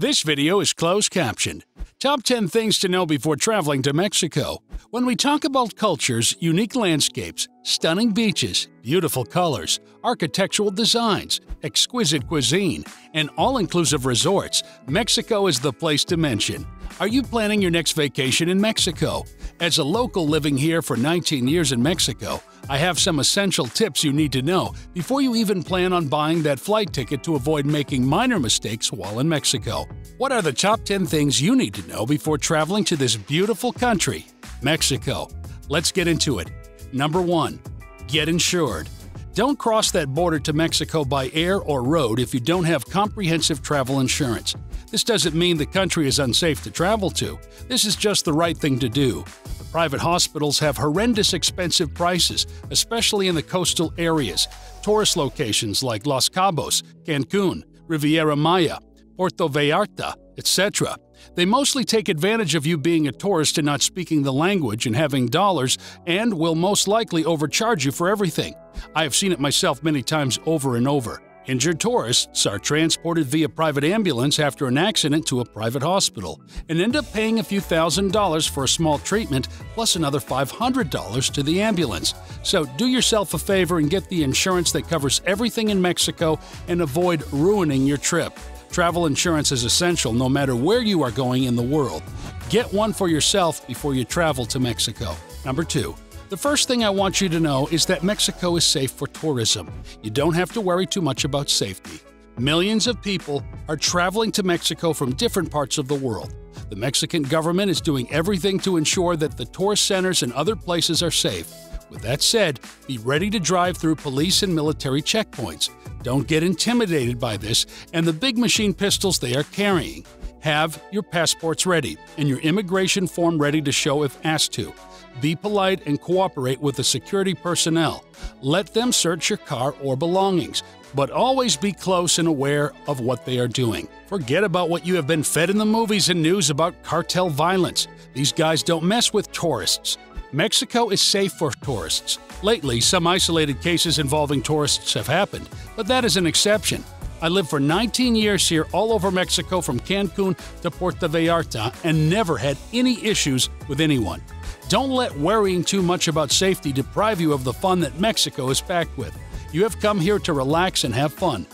This video is closed captioned. Top 10 things to know before traveling to Mexico. When we talk about cultures, unique landscapes, stunning beaches, beautiful colors, architectural designs, exquisite cuisine, and all inclusive resorts, Mexico is the place to mention. Are you planning your next vacation in Mexico? As a local living here for 19 years in Mexico, I have some essential tips you need to know before you even plan on buying that flight ticket to avoid making minor mistakes while in Mexico. What are the top 10 things you need to know before traveling to this beautiful country, Mexico? Let's get into it. Number 1. Get insured. Don't cross that border to Mexico by air or road if you don't have comprehensive travel insurance. This doesn't mean the country is unsafe to travel to. This is just the right thing to do. The private hospitals have horrendous expensive prices, especially in the coastal areas. Tourist locations like Los Cabos, Cancun, Riviera Maya, Puerto Vallarta, etc. They mostly take advantage of you being a tourist and not speaking the language and having dollars, and will most likely overcharge you for everything. I have seen it myself many times over and over. Injured tourists are transported via private ambulance after an accident to a private hospital and end up paying a few thousand dollars for a small treatment plus another $500 to the ambulance. So do yourself a favor and get the insurance that covers everything in Mexico and avoid ruining your trip. Travel insurance is essential no matter where you are going in the world. Get one for yourself before you travel to Mexico. Number 2. The first thing I want you to know is that Mexico is safe for tourism. You don't have to worry too much about safety. Millions of people are traveling to Mexico from different parts of the world. The Mexican government is doing everything to ensure that the tourist centers and other places are safe. With that said, be ready to drive through police and military checkpoints. Don't get intimidated by this and the big machine pistols they are carrying. Have your passports ready and your immigration form ready to show if asked to. Be polite and cooperate with the security personnel. Let them search your car or belongings, but always be close and aware of what they are doing. Forget about what you have been fed in the movies and news about cartel violence. These guys don't mess with tourists. Mexico is safe for tourists. Lately, some isolated cases involving tourists have happened, but that is an exception. I lived for 19 years here all over Mexico from Cancun to Puerto Vallarta and never had any issues with anyone. Don't let worrying too much about safety deprive you of the fun that Mexico is packed with. You have come here to relax and have fun.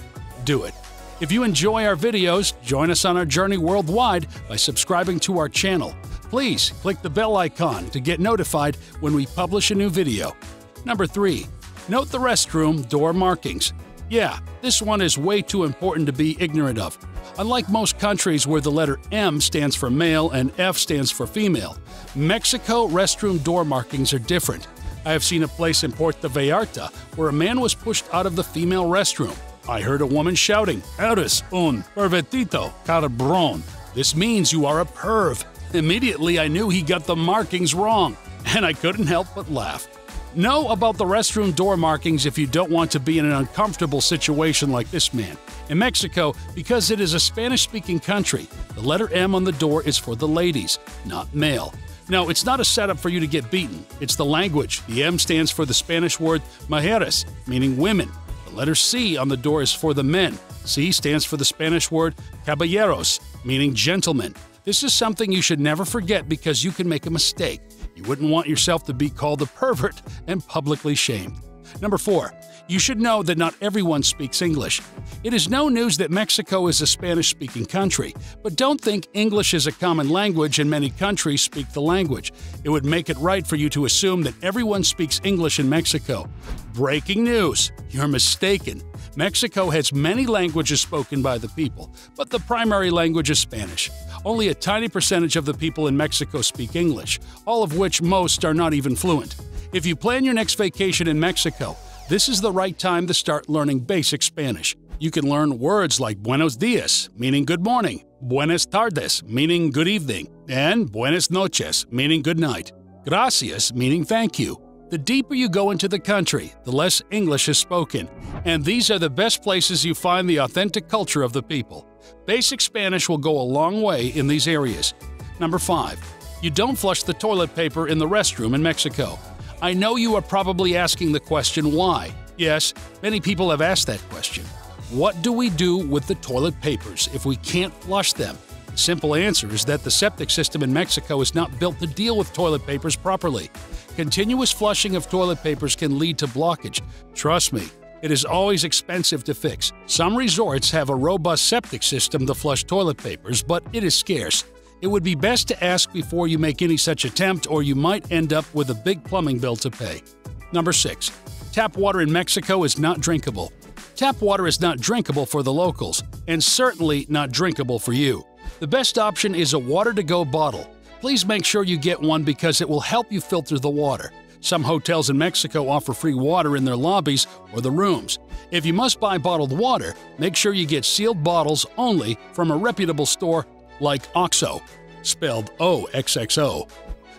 Do it. If you enjoy our videos, join us on our journey worldwide by subscribing to our channel. Please click the bell icon to get notified when we publish a new video. Number 3. Note the restroom door markings. Yeah, this one is way too important to be ignorant of. Unlike most countries where the letter M stands for male and F stands for female, Mexico restroom door markings are different. I have seen a place in Puerto Vallarta where a man was pushed out of the female restroom. I heard a woman shouting, Eres un pervertido, cabrón. This means you are a perv. Immediately I knew he got the markings wrong, and I couldn't help but laugh. Know about the restroom door markings if you don't want to be in an uncomfortable situation like this man. In Mexico, because it is a Spanish speaking country, the letter M on the door is for the ladies, not male. Now, it's not a setup for you to get beaten. It's the language. The M stands for the Spanish word mujeres, meaning women. The letter C on the door is for the men. C stands for the Spanish word caballeros, meaning gentlemen. This is something you should never forget because you can make a mistake. You wouldn't want yourself to be called a pervert and publicly shamed. Number 4. You should know that not everyone speaks English. It is no news that Mexico is a Spanish speaking country, but don't think English is a common language and many countries speak the language. It would make it right for you to assume that everyone speaks English in Mexico. Breaking news! You're mistaken. Mexico has many languages spoken by the people, but the primary language is Spanish. Only a tiny percentage of the people in Mexico speak English, all of which most are not even fluent. If you plan your next vacation in Mexico, this is the right time to start learning basic Spanish. You can learn words like buenos dias, meaning good morning, buenas tardes, meaning good evening, and buenas noches, meaning good night, gracias, meaning thank you. The deeper you go into the country, the less English is spoken, and these are the best places you find the authentic culture of the people. Basic Spanish will go a long way in these areas. Number 5. You don't flush the toilet paper in the restroom in Mexico. I know you are probably asking the question why. Yes, many people have asked that question. What do we do with the toilet papers if we can't flush them? Simple answer is that the septic system in Mexico is not built to deal with toilet papers properly. Continuous flushing of toilet papers can lead to blockage. Trust me, it is always expensive to fix. Some resorts have a robust septic system to flush toilet papers, but it is scarce. It would be best to ask before you make any such attempt, or you might end up with a big plumbing bill to pay. Number 6. Tap water in Mexico is not drinkable. Tap water is not drinkable for the locals, and certainly not drinkable for you. The best option is a water to go bottle. Please make sure you get one because it will help you filter the water. Some hotels in Mexico offer free water in their lobbies or the rooms. If you must buy bottled water, make sure you get sealed bottles only from a reputable store like OXXO, spelled O X X O.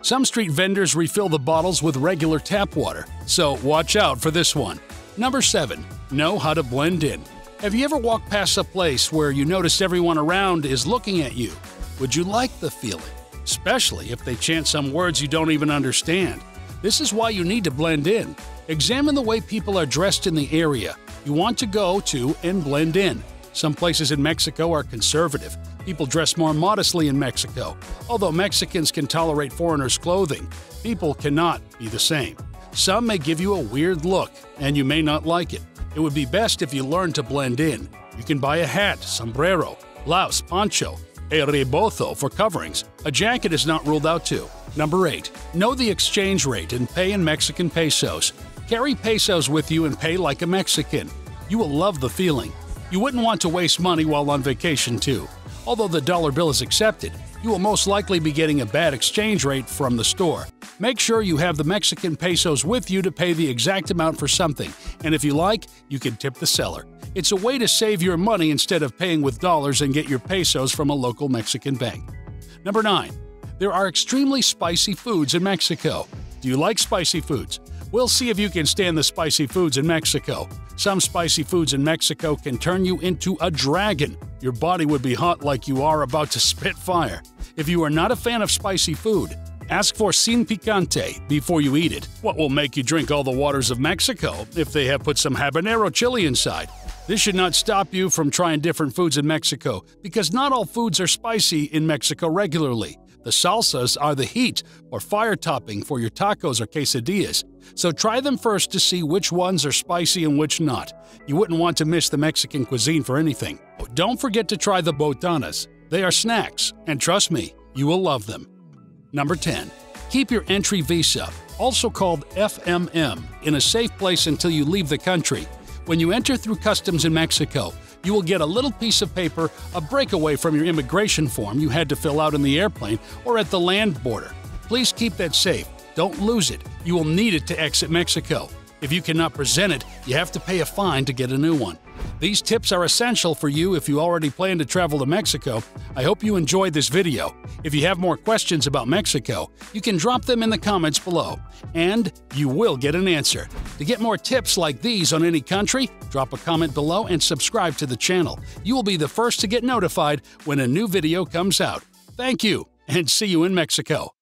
Some street vendors refill the bottles with regular tap water, so watch out for this one. Number 7. Know how to blend in. Have you ever walked past a place where you notice everyone around is looking at you? Would you like the feeling? Especially if they chant some words you don't even understand. This is why you need to blend in. Examine the way people are dressed in the area you want to go to and blend in. Some places in Mexico are conservative. People dress more modestly in Mexico. Although Mexicans can tolerate foreigners' clothing, people cannot be the same. Some may give you a weird look, and you may not like it. It would be best if you learn to blend in. You can buy a hat, sombrero, blouse, poncho, a rebozo for coverings. A jacket is not ruled out too. Number 8. Know the exchange rate and pay in Mexican pesos. Carry pesos with you and pay like a Mexican. You will love the feeling. You wouldn't want to waste money while on vacation, too. Although the dollar bill is accepted, you will most likely be getting a bad exchange rate from the store. Make sure you have the Mexican pesos with you to pay the exact amount for something, and if you like, you can tip the seller. It's a way to save your money instead of paying with dollars and get your pesos from a local Mexican bank. Number 9. There are extremely spicy foods in Mexico. Do you like spicy foods? We'll see if you can stand the spicy foods in Mexico. Some spicy foods in Mexico can turn you into a dragon. Your body would be hot like you are about to spit fire. If you are not a fan of spicy food, ask for sin picante before you eat it. What will make you drink all the waters of Mexico if they have put some habanero chili inside? This should not stop you from trying different foods in Mexico because not all foods are spicy in Mexico regularly. The salsas are the heat or fire topping for your tacos or quesadillas, so try them first to see which ones are spicy and which not. You wouldn't want to miss the Mexican cuisine for anything. Don't forget to try the botanas. They are snacks, and trust me, you will love them. Number 10. Keep your entry visa, also called FMM, in a safe place until you leave the country. When you enter through customs in Mexico, you will get a little piece of paper, a breakaway from your immigration form you had to fill out in the airplane or at the land border. Please keep that safe. Don't lose it. You will need it to exit Mexico. If you cannot present it, you have to pay a fine to get a new one. These tips are essential for you if you already plan to travel to Mexico. I hope you enjoyed this video. If you have more questions about Mexico, you can drop them in the comments below, and you will get an answer. To get more tips like these on any country, drop a comment below and subscribe to the channel. You will be the first to get notified when a new video comes out. Thank you, and see you in Mexico.